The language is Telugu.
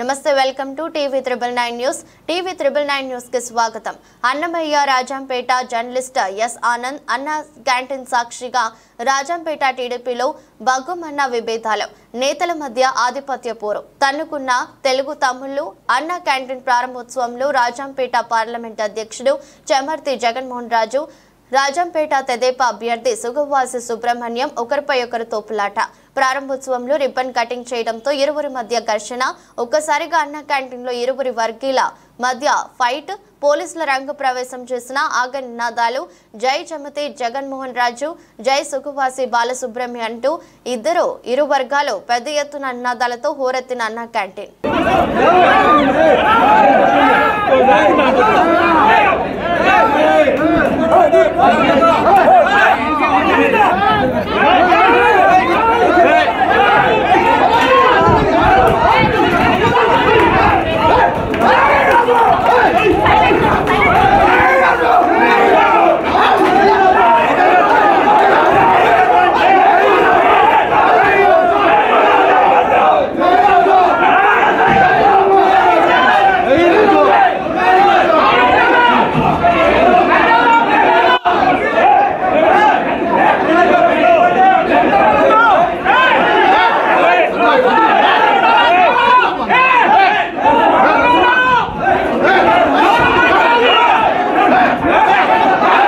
నమస్తే welcome to TV triple nine news. TV triple nine న్యూస్కి స్వాగతం. Annamayya Rajampet journalist S Anand Anna canteen సాక్షిగా రాజంపేట టీడీపీలో బగ్గుమన్న విభేదాలు. నేతల మధ్య ఆధిపత్య పోరు. తన్నుకున్న తెలుగు తమ్ముళ్ళు అన్న క్యాంటీన్ ప్రారంభోత్సవంలో రాజంపేట పార్లమెంట్ అధ్యక్షుడు చెమర్తి జగన్మోహన్ రాజు రాజంపేట తెదేపా అభ్యర్థి సుగవాసి సుబ్రహ్మణ్యం ఒకరిపై ఒకరు తోపులాట. ప్రారంభోత్సవంలో రిబ్బన్ కటింగ్ చేయడంతో ఇరువురి మధ్య ఘర్షణ ఒక్కసారిగా అన్న క్యాంటీన్లో ఇరువురి వర్గీల మధ్య ఫైట్ పోలీసుల రంగు ప్రవేశం చేసిన ఆగన్ నినాదాలు జై చమతి జగన్మోహన్ రాజు జై సుఖవాసి బాలసుబ్రహ్మణ్యం అంటూ ఇద్దరు ఇరు వర్గాలు పెద్ద ఎత్తున నినాదాలతో హోరెత్తిన అన్న క్యాంటీన్.